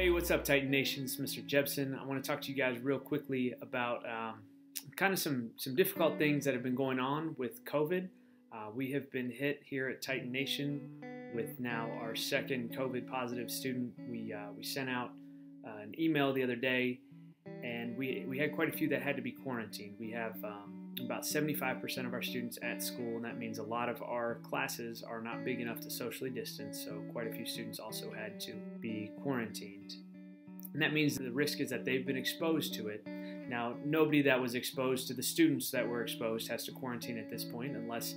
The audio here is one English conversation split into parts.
Hey, what's up, Titan Nation? It's Mr. Jebsen. I want to talk to you guys real quickly about um, kind of some, some difficult things that have been going on with COVID. Uh, we have been hit here at Titan Nation with now our second COVID positive student. We, uh, we sent out uh, an email the other day and we, we had quite a few that had to be quarantined. We have um, about 75% of our students at school, and that means a lot of our classes are not big enough to socially distance, so quite a few students also had to be quarantined. And that means the risk is that they've been exposed to it. Now, nobody that was exposed to the students that were exposed has to quarantine at this point unless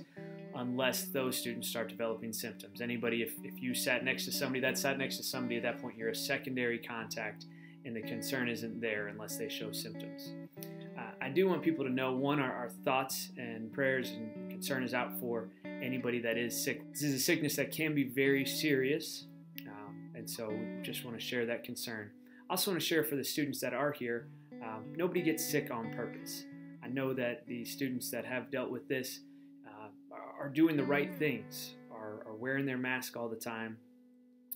unless those students start developing symptoms. Anybody, if, if you sat next to somebody that sat next to somebody at that point, you're a secondary contact and the concern isn't there unless they show symptoms. Uh, I do want people to know one, our, our, thoughts and prayers and concern is out for anybody that is sick. This is a sickness that can be very serious, um, and so we just want to share that concern. I also want to share for the students that are here um, nobody gets sick on purpose. I know that the students that have dealt with this uh, are doing the right things, are, are wearing their mask all the time,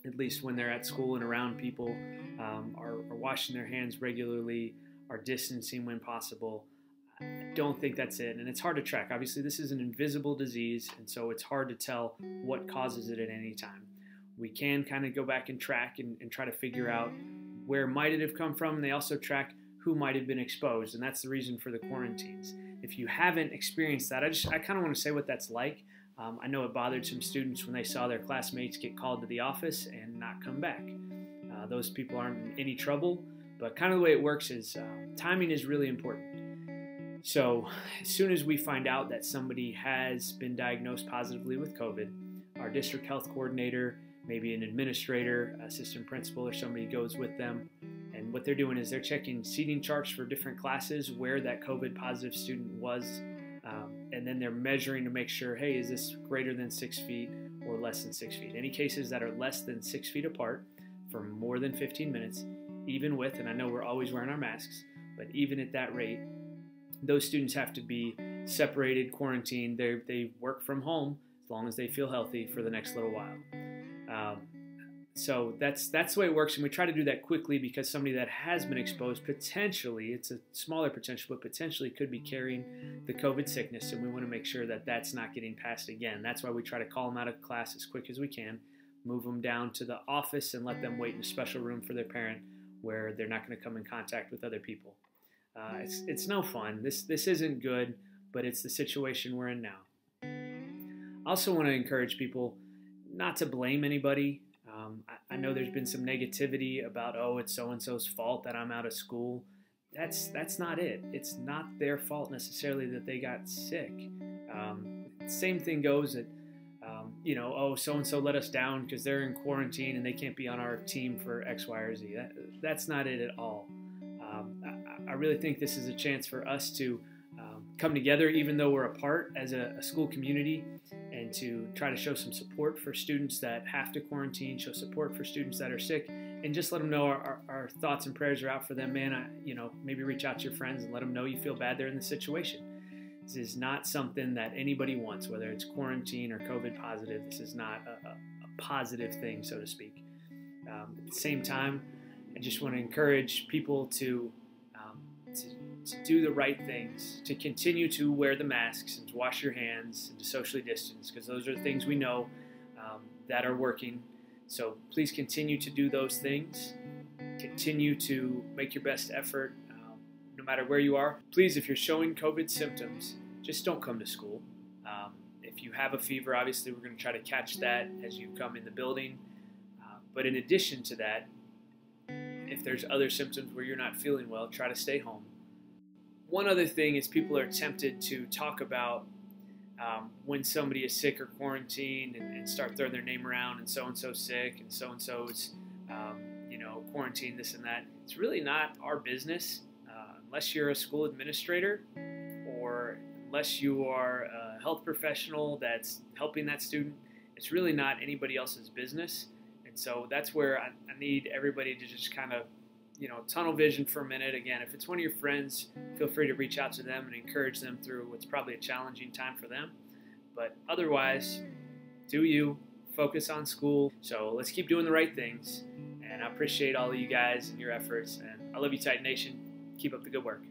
at least when they're at school and around people, um, are, are, washing their hands regularly, are distancing when possible. I don't think that's it. And it's hard to track. Obviously, this is an invisible disease, and so it's hard to tell what causes it at any time. We can kind of go back and track and, and try to figure out where might it have come from. And they also track who might have been exposed, and that's the reason for the quarantines. If you haven't experienced that, I just I kind of want to say what that's like. Um, I know it bothered some students when they saw their classmates get called to the office and not come back. Uh, those people aren't in any trouble, but kind of the way it works is uh, timing is really important. So, as soon as we find out that somebody has been diagnosed positively with COVID, our district health coordinator, maybe an administrator, assistant principal, or somebody goes with them. And what they're doing is they're checking seating charts for different classes where that COVID positive student was um, and then they're measuring to make sure, hey, is this greater than six feet or less than six feet? Any cases that are less than six feet apart for more than 15 minutes, even with, and I know we're always wearing our masks, but even at that rate, those students have to be separated, quarantined. They they work from home as long as they feel healthy for the next little while. So that's that's the way it works, and we try to do that quickly because somebody that has been exposed potentially, it's a smaller potential, but potentially could be carrying the COVID sickness, and we want to make sure that that's not getting passed again. That's why we try to call them out of class as quick as we can, move them down to the office, and let them wait in a special room for their parent where they're not going to come in contact with other people. Uh, it's it's no fun. This this isn't good, but it's the situation we're in now. I also want to encourage people not to blame anybody I, know there's been some negativity about, oh, it's so and so's fault that I'm out of school. That's that's not it. It's not their fault necessarily that they got sick. Um, same thing goes that, um, you know, oh, so and so let us down because they're in quarantine and they can't be on our team for X, Y, or Z. That, that's not it at all. Um, I, I, really think this is a chance for us to um, come together, even though we're apart as a, a school community and to try to show some support for students that have to quarantine, show support for students that are sick, and just let them know our, our, our, thoughts and prayers are out for them. Man, I, you know, maybe reach out to your friends and let them know you feel bad they're in the situation. This is not something that anybody wants, whether it's quarantine or COVID positive. This is not a, a, positive thing, so to speak. Um, at the same time, I just want to encourage people to to do the right things, to continue to wear the masks and to wash your hands and to socially distance, because those are the things we know um, that are working. So please continue to do those things. Continue to make your best effort, um, no matter where you are. Please, if you're showing COVID symptoms, just don't come to school. Um, if you have a fever, obviously we're going to try to catch that as you come in the building. Uh, but in addition to that, if there's other symptoms where you're not feeling well, try to stay home. One other thing is people are tempted to talk about um, when somebody is sick or quarantined and, and, start throwing their name around and so and so sick and so and so's um, you know quarantined this and that. It's really not our business uh, unless you're a school administrator or unless you are a health professional that's helping that student. It's really not anybody else's business. And so that's where I, I need everybody to just kind of you know, tunnel vision for a minute. Again, if it's one of your friends, feel free to reach out to them and encourage them through what's probably a challenging time for them. But otherwise, do you focus on school. So let's keep doing the right things. And I appreciate all of you guys and your efforts. And I love you, Titan Nation. Keep up the good work.